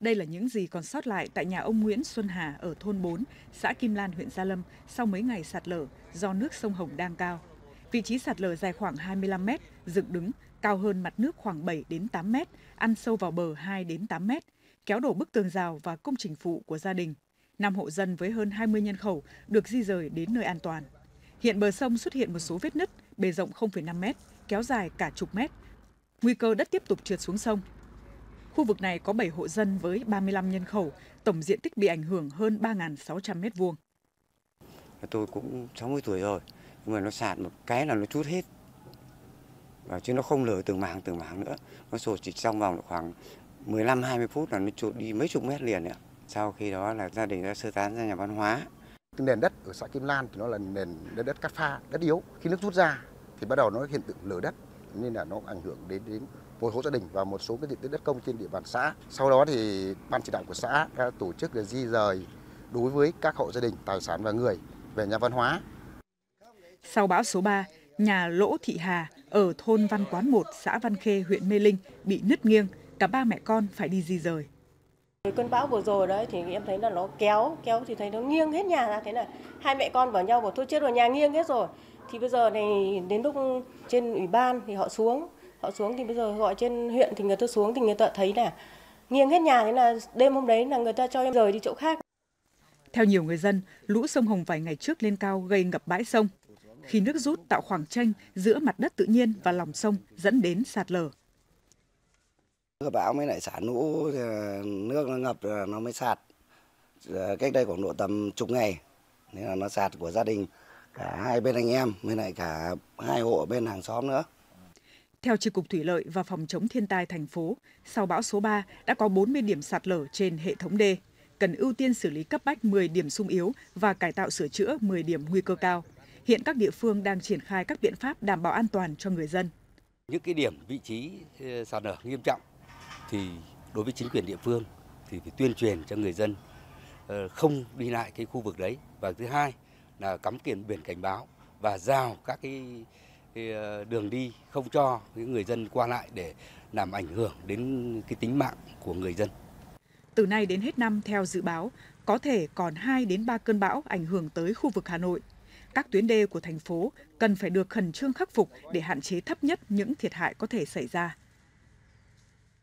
Đây là những gì còn sót lại tại nhà ông Nguyễn Xuân Hà ở thôn 4, xã Kim Lan, huyện Gia Lâm sau mấy ngày sạt lở do nước sông Hồng đang cao. Vị trí sạt lở dài khoảng 25 mét, dựng đứng, cao hơn mặt nước khoảng 7 đến 8 mét, ăn sâu vào bờ 2 đến 8 mét, kéo đổ bức tường rào và công trình phụ của gia đình. Năm hộ dân với hơn 20 nhân khẩu được di rời đến nơi an toàn. Hiện bờ sông xuất hiện một số vết nứt, bề rộng 0,5 mét, kéo dài cả chục mét. Nguy cơ đất tiếp tục trượt xuống sông. Khu vực này có 7 hộ dân với 35 nhân khẩu, tổng diện tích bị ảnh hưởng hơn 3.600 mét vuông. Tôi cũng 60 tuổi rồi, nhưng mà nó sạt một cái là nó chút hết. Và chứ nó không lở từng mảng từng mảng nữa. Nó sụt chỉ trong vòng khoảng 15-20 phút là nó trụt đi mấy chục mét liền nữa. Sau khi đó là gia đình đã sơ tán ra nhà văn hóa. Cái nền đất ở xã Kim Lan thì nó là nền đất, đất cát pha, đất yếu. Khi nước rút ra thì bắt đầu nó hiện tượng lở đất nên là nó ảnh hưởng đến đến một hộ gia đình và một số cái diện tích đất công trên địa bàn xã. Sau đó thì ban chỉ đạo của xã đã tổ chức là di rời đối với các hộ gia đình, tài sản và người về nhà văn hóa. Sau bão số 3, nhà Lỗ Thị Hà ở thôn Văn Quán 1, xã Văn Khê, huyện Mê Linh bị nứt nghiêng, cả ba mẹ con phải đi di rời. Cơn bão vừa rồi đấy thì em thấy là nó kéo, kéo thì thấy nó nghiêng hết nhà ra, thế này hai mẹ con vào nhau bảo thôi chết rồi nhà nghiêng hết rồi. Thì bây giờ này đến lúc trên ủy ban thì họ xuống, họ xuống thì bây giờ gọi trên huyện thì người ta xuống thì người ta thấy là nghiêng hết nhà thế là đêm hôm đấy là người ta cho em rời đi chỗ khác. Theo nhiều người dân, lũ sông Hồng vài ngày trước lên cao gây ngập bãi sông. Khi nước rút tạo khoảng tranh giữa mặt đất tự nhiên và lòng sông dẫn đến sạt lở. Bão mới lại xả lũ, nước nó ngập nó mới sạt. Cách đây khoảng độ tầm chục ngày, nên là nó sạt của gia đình cả hai bên anh em, với lại cả hai hộ bên hàng xóm nữa. Theo Chi cục Thủy lợi và Phòng chống thiên tai thành phố, sau bão số 3 đã có 40 điểm sạt lở trên hệ thống đê, cần ưu tiên xử lý cấp bách 10 điểm sung yếu và cải tạo sửa chữa 10 điểm nguy cơ cao. Hiện các địa phương đang triển khai các biện pháp đảm bảo an toàn cho người dân. Những cái điểm vị trí sạt lở nghiêm trọng thì đối với chính quyền địa phương thì phải tuyên truyền cho người dân ờ, không đi lại cái khu vực đấy và thứ hai là cắm biển biển cảnh báo và rào các cái, cái ờ, đường đi không cho những người dân qua lại để làm ảnh hưởng đến cái tính mạng của người dân. Từ nay đến hết năm theo dự báo, có thể còn 2 đến 3 cơn bão ảnh hưởng tới khu vực Hà Nội. Các tuyến đê của thành phố cần phải được khẩn trương khắc phục để hạn chế thấp nhất những thiệt hại có thể xảy ra.